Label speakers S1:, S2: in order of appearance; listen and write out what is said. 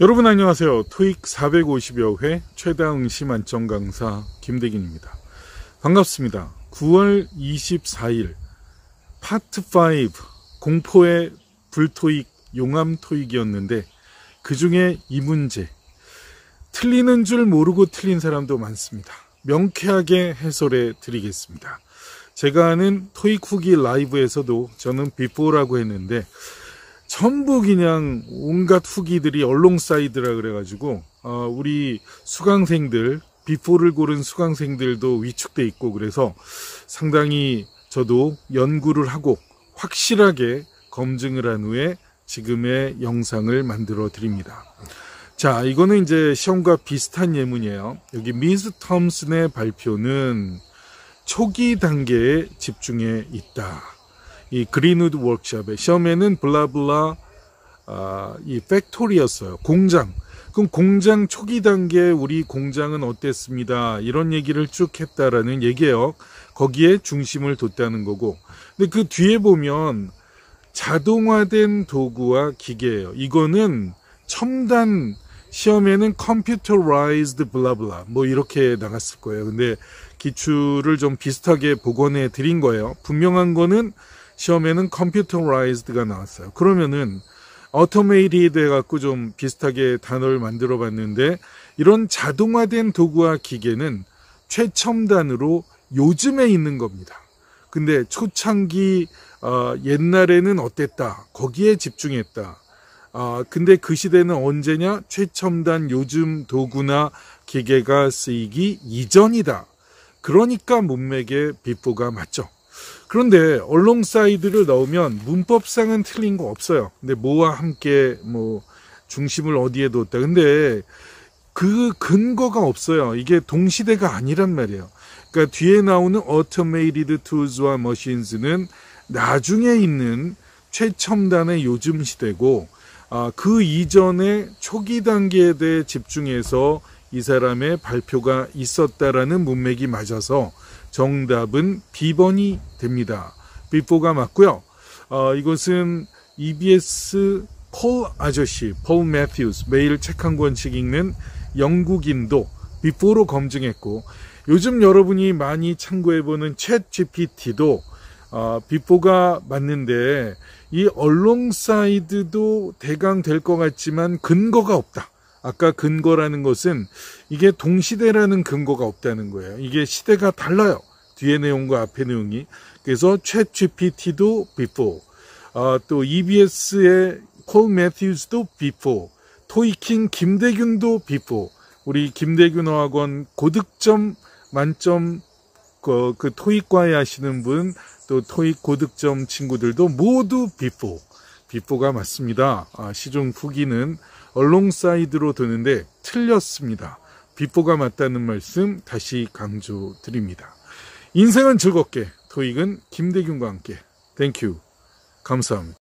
S1: 여러분 안녕하세요. 토익 450여 회 최다 응시 만점 강사 김대긴입니다. 반갑습니다. 9월 24일 파트 5 공포의 불토익 용암 토익이었는데 그 중에 이 문제 틀리는 줄 모르고 틀린 사람도 많습니다. 명쾌하게 해설해 드리겠습니다. 제가 아는 토익 후기 라이브에서도 저는 비포라고 했는데 전부 그냥 온갖 후기들이 얼롱사이드라 그래가지고 어, 우리 수강생들 비포를 고른 수강생들도 위축돼 있고 그래서 상당히 저도 연구를 하고 확실하게 검증을 한 후에 지금의 영상을 만들어 드립니다. 자, 이거는 이제 시험과 비슷한 예문이에요. 여기 미스 톰슨의 발표는 초기 단계에 집중해 있다. 이 그린우드 워크샵에 시험에는 블라블라 아, 이 팩토리였어요. 공장. 그럼 공장 초기 단계 우리 공장은 어땠습니다. 이런 얘기를 쭉 했다라는 얘기예요. 거기에 중심을 뒀다는 거고. 근데 그 뒤에 보면 자동화된 도구와 기계예요. 이거는 첨단 시험에는 computerized 블라블라 뭐 이렇게 나갔을 거예요. 근데 기출을 좀 비슷하게 복원해 드린 거예요. 분명한 거는 시험에는 computerized가 나왔어요. 그러면은 automated 해갖고 좀 비슷하게 단어를 만들어 봤는데 이런 자동화된 도구와 기계는 최첨단으로 요즘에 있는 겁니다. 근데 초창기 어, 옛날에는 어땠다 거기에 집중했다. 아, 근데 그 시대는 언제냐? 최첨단 요즘 도구나 기계가 쓰이기 이전이다. 그러니까 문맥의 before가 맞죠. 그런데 alongside를 넣으면 문법상은 틀린 거 없어요. 근데 뭐와 함께 뭐 중심을 어디에 뒀다. 근데 그 근거가 없어요. 이게 동시대가 아니란 말이에요. 그러니까 뒤에 나오는 automated tools와 machines는 나중에 있는 최첨단의 요즘 시대고 아, 그 이전에 초기 단계에 대해 집중해서 이 사람의 발표가 있었다라는 문맥이 맞아서 정답은 B번이 됩니다. B4가 맞고요. 어, 이것은 EBS 폴 아저씨, 폴 매튜스 매일 책 한 권씩 읽는 영국인도 B4로 검증했고 요즘 여러분이 많이 참고해보는 챗 GPT도 어, B4가 맞는데 이 얼롱사이드도 대강 될 것 같지만 근거가 없다. 아까 근거라는 것은 이게 동시대라는 근거가 없다는 거예요. 이게 시대가 달라요. 뒤에 내용과 앞에 내용이. 그래서 챗 GPT도 before, 아, 또 EBS의 콜 매튜스도 before, 토이킹 김대균도 before, 우리 김대균 어학원 고득점 만점 그, 그 토익과에 하시는 분, 또 토익 고득점 친구들도 모두 before, before가 맞습니다. 아, 시중 후기는 alongside로 드는데 틀렸습니다. before가 맞다는 말씀 다시 강조드립니다. 인생은 즐겁게. 토익은 김대균과 함께. Thank you 감사합니다.